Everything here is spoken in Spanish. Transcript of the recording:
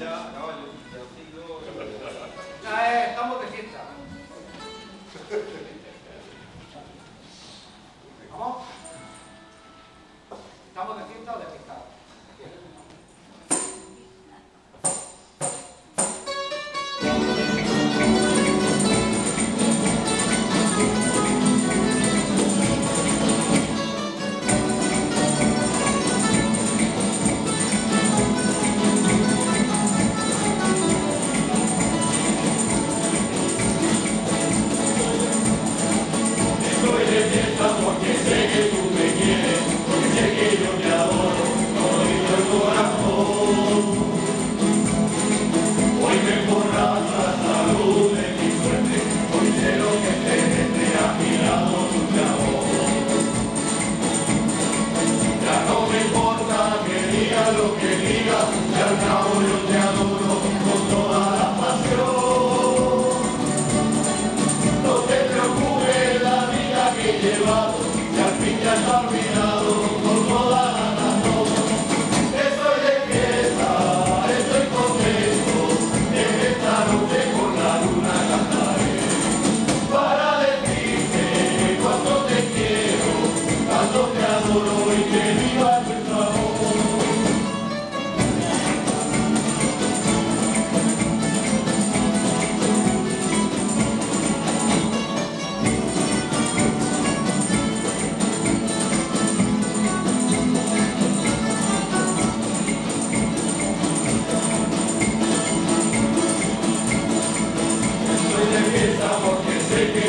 Eh, estamos de fiesta. Music